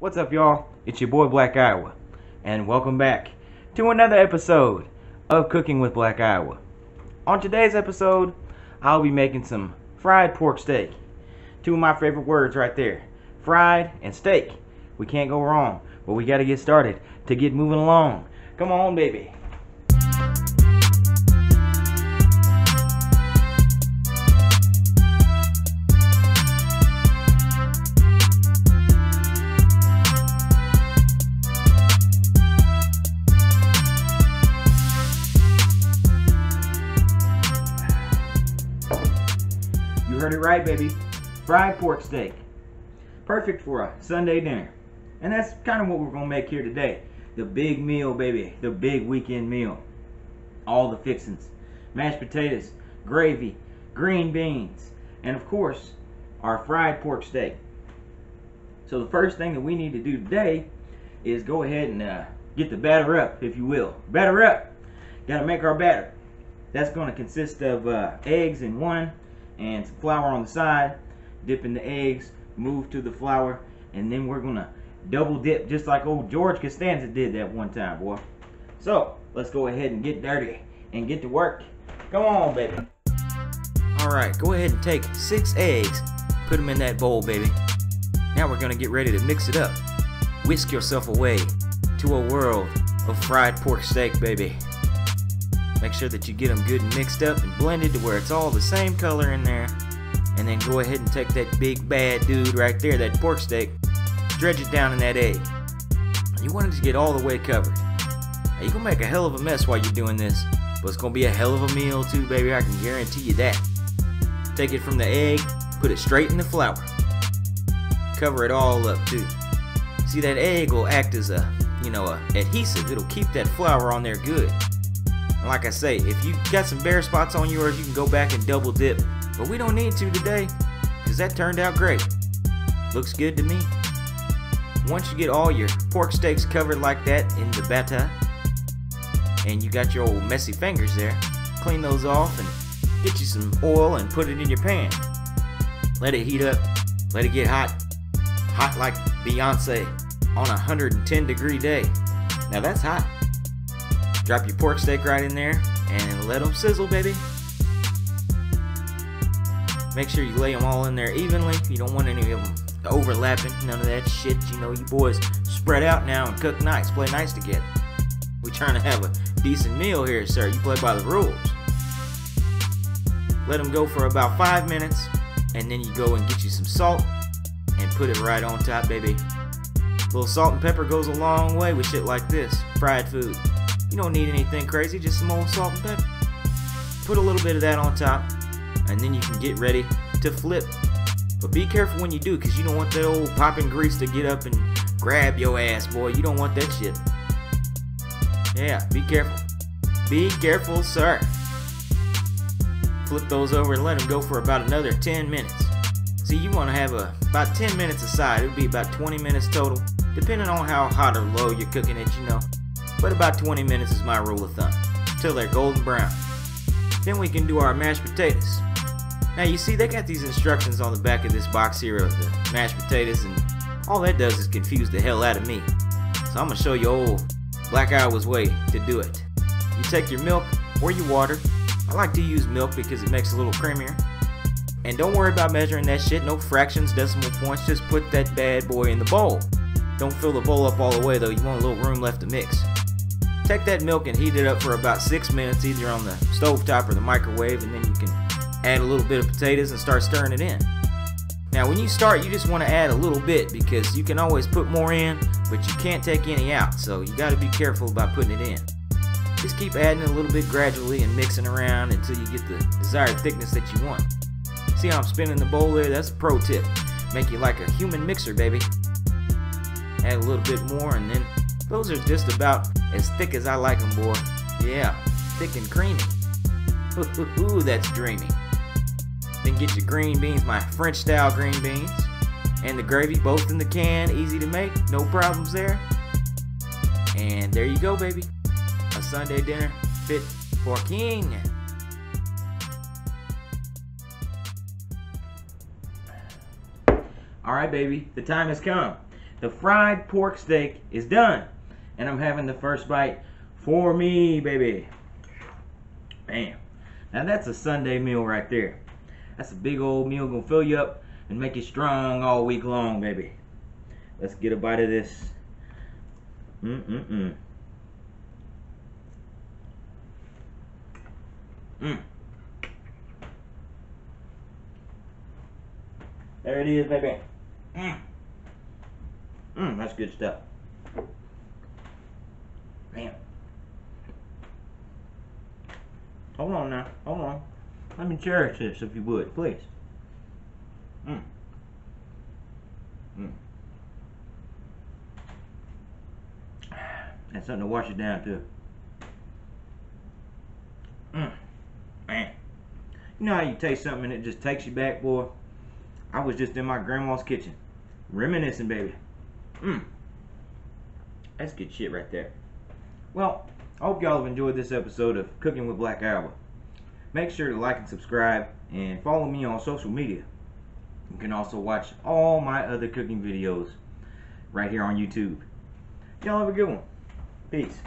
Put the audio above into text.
What's up, y'all? It's your boy Black Iowa, and welcome back to another episode of Cooking with Black Iowa. On today's episode, I'll be making some fried pork steak. Two of my favorite words right there fried and steak. We can't go wrong, but we got to get started to get moving along. Come on, baby. Heard it right, baby. Fried pork steak. Perfect for a Sunday dinner. And that's kind of what we're going to make here today. The big meal, baby. The big weekend meal. All the fixings. Mashed potatoes, gravy, green beans, and of course, our fried pork steak. So the first thing that we need to do today is go ahead and uh, get the batter up, if you will. Batter up. Got to make our batter. That's going to consist of uh, eggs in one and some flour on the side. Dip in the eggs, move to the flour, and then we're to double dip just like old George Costanza did that one time, boy. So, let's go ahead and get dirty and get to work. Come on, baby. Alright, go ahead and take six eggs, put them in that bowl, baby. Now we're to get ready to mix it up. Whisk yourself away to a world of fried pork steak, baby. Make sure that you get them good and mixed up and blended to where it's all the same color in there. And then go ahead and take that big bad dude right there, that pork steak, dredge it down in that egg. You want it to get all the way covered. Now, you're gonna make a hell of a mess while you're doing this, but it's gonna be a hell of a meal too, baby. I can guarantee you that. Take it from the egg, put it straight in the flour. Cover it all up too. See that egg will act as a, you know, a adhesive. It'll keep that flour on there good. And like I say, if you got some bare spots on yours, you can go back and double dip. But we don't need to today, because that turned out great. Looks good to me. Once you get all your pork steaks covered like that in the batter, and you got your old messy fingers there, clean those off and get you some oil and put it in your pan. Let it heat up, let it get hot. Hot like Beyonce on a 110 degree day. Now that's hot. Drop your pork steak right in there and let them sizzle, baby. Make sure you lay them all in there evenly. You don't want any of them overlapping. None of that shit. You know, you boys spread out now and cook nice. Play nice together. We trying to have a decent meal here, sir. You play by the rules. Let them go for about five minutes, and then you go and get you some salt and put it right on top, baby. A little salt and pepper goes a long way with shit like this. Fried food. You don't need anything crazy, just some old salt and pepper. Put a little bit of that on top, and then you can get ready to flip. But be careful when you do, because you don't want that old popping grease to get up and grab your ass, boy. You don't want that shit. Yeah, be careful. Be careful, sir. Flip those over and let them go for about another 10 minutes. See, you want to have a, about 10 minutes aside. It would be about 20 minutes total, depending on how hot or low you're cooking it, you know but about 20 minutes is my rule of thumb, till they're golden brown. Then we can do our mashed potatoes. Now you see they got these instructions on the back of this box here of the mashed potatoes and all that does is confuse the hell out of me. So I'm gonna show you old Black Iowa's way to do it. You take your milk or your water. I like to use milk because it makes it a little creamier. And don't worry about measuring that shit, no fractions, decimal points, just put that bad boy in the bowl. Don't fill the bowl up all the way though, you want a little room left to mix. Take that milk and heat it up for about 6 minutes either on the stove top or the microwave and then you can add a little bit of potatoes and start stirring it in. Now when you start you just want to add a little bit because you can always put more in but you can't take any out so you got to be careful about putting it in. Just keep adding a little bit gradually and mixing around until you get the desired thickness that you want. See how I'm spinning the bowl there? That's a pro tip. Make you like a human mixer baby. Add a little bit more and then those are just about as thick as I like them, boy. Yeah, thick and creamy. Ooh, that's dreamy. Then get your green beans, my French style green beans. And the gravy, both in the can, easy to make, no problems there. And there you go, baby. A Sunday dinner fit for king. Alright, baby, the time has come. The fried pork steak is done. And I'm having the first bite for me, baby. Bam. Now that's a Sunday meal right there. That's a big old meal gonna fill you up and make you strong all week long, baby. Let's get a bite of this. Mm-mm-mm. Mm. There it is, baby. Mmm. Mmm, that's good stuff. Man. Hold now. Hold on. Let me cherish this if you would, please. Mmm. Mmm. And something to wash it down too. Mmm. Man. You know how you taste something and it just takes you back, boy? I was just in my grandma's kitchen. Reminiscing, baby. Mmm. That's good shit right there. Well, I hope y'all have enjoyed this episode of Cooking with Black Iowa. Make sure to like and subscribe and follow me on social media. You can also watch all my other cooking videos right here on YouTube. Y'all have a good one. Peace.